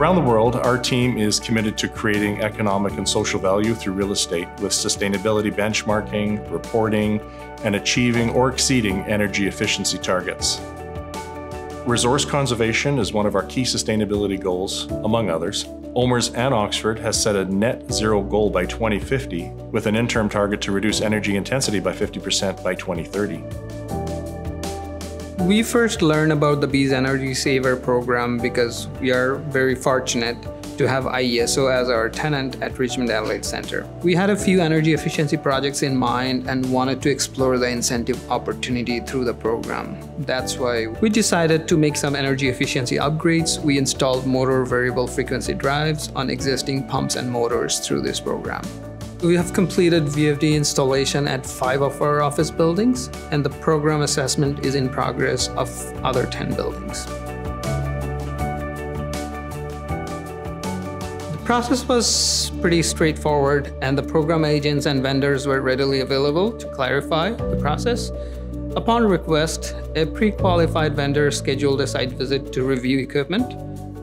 Around the world, our team is committed to creating economic and social value through real estate with sustainability benchmarking, reporting, and achieving or exceeding energy efficiency targets. Resource conservation is one of our key sustainability goals, among others. OMERS and Oxford has set a net zero goal by 2050 with an interim target to reduce energy intensity by 50% by 2030. We first learned about the BizEnergySaver program because we are very fortunate to have IESO as our tenant at Richmond Adelaide Center. We had a few energy efficiency projects in mind and wanted to explore the incentive opportunity through the program. That's why we decided to make some energy efficiency upgrades. We installed motor variable frequency drives on existing pumps and motors through this program. We have completed VFD installation at five of our office buildings, and the program assessment is in progress of other 10 buildings. The process was pretty straightforward, and the program agents and vendors were readily available to clarify the process. Upon request, a pre-qualified vendor scheduled a site visit to review equipment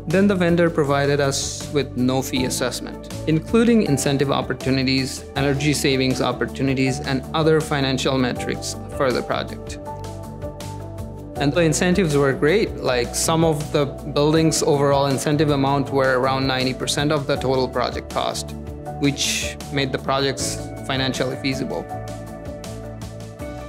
then the vendor provided us with no fee assessment, including incentive opportunities, energy savings opportunities, and other financial metrics for the project. And the incentives were great. Like some of the buildings' overall incentive amount were around 90% of the total project cost, which made the projects financially feasible.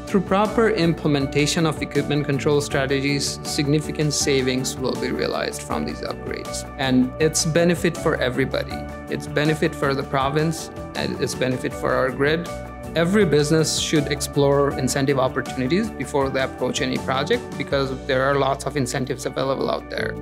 Through proper implementation of equipment control strategies, significant savings will be realized from these upgrades. And it's benefit for everybody. It's benefit for the province, and it's benefit for our grid. Every business should explore incentive opportunities before they approach any project because there are lots of incentives available out there.